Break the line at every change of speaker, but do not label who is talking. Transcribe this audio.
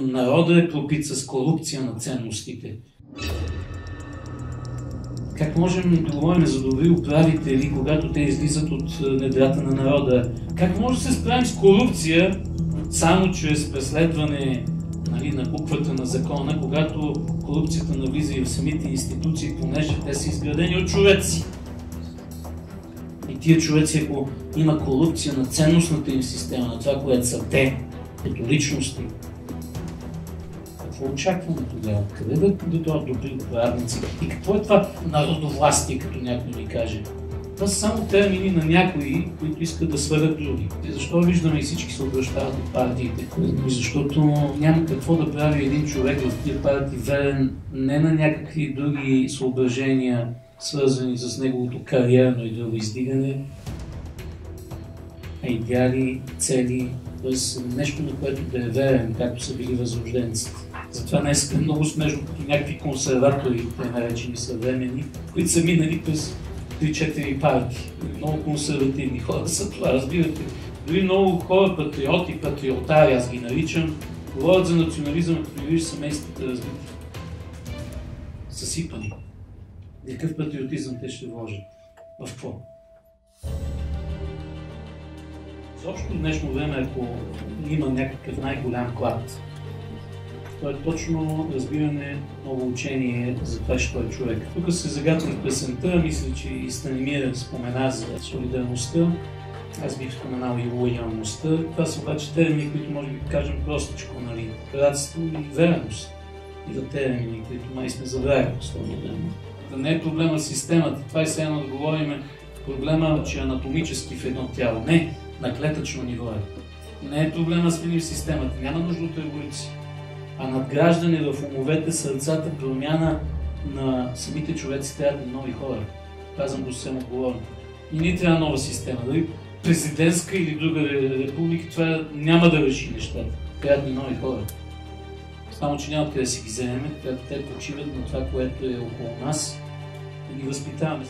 Народът е пропит с корупция на ценностите. Как можем да говорим за добри управители, когато те излизат от е, недрата на народа? Как може да се справим с корупция само чрез преследване нали, на буквата на закона, когато корупцията навлиза и в самите институции, понеже те са изградени от човеци? И тия човеци, ако има корупция на ценностната им система, на това, което са те, като личности, какво очакваме тогава? Къде да, да дойдат добри управници? И какво е това народовластие, като някой ни каже? Това са само термини на някои, които искат да свърят други. И защо виждаме и всички се обръщават от партиите? Защото няма какво да прави един човек в тия партии верен не на някакви други съображения, свързани с неговото кариерно и друго издигане, а идеали, цели, т.е. нещо, на което да е верен, както са били възрожденците. Затова днес е много смешно, като някакви консерватори, те наречени съвремени, които са минали през 3-4 партии. Много консервативни хора са това, разбирате. Дори много хора, патриоти, патриотари, аз ги наричам, говорят за национализъм, като виж семействата разбити. Съсипани. Какъв патриотизъм те ще вложат? В какво? Защо в днешно време, ако има някакъв най-голям клад, това е точно разбиране, ново учение за това, той е човек. Тук се загатвам песента, мисля, че и Станимир спомена за солидарността. Аз бих споменал и лоялността. Това са обаче термини, които може да кажем простичко, нали? Братство и верност. И за термини, които май сме забравили последно време. Да не е проблема с системата. Това е все едно да говорим проблема, че е анатомически в едно тяло. Не, на клетъчно ниво е. Не е проблема да сменим системата. Няма нужда от революция а надграждане в умовете, сърцата, промяна на самите човеци трябва да нови хора. Казвам го съвсем отговорно. И ни трябва нова система. Дали президентска или друга република, това няма да реши нещата. Трябва да нови хора. Само, че няма къде да си ги вземем, трябва да те почиват на това, което е около нас и ги възпитаваме.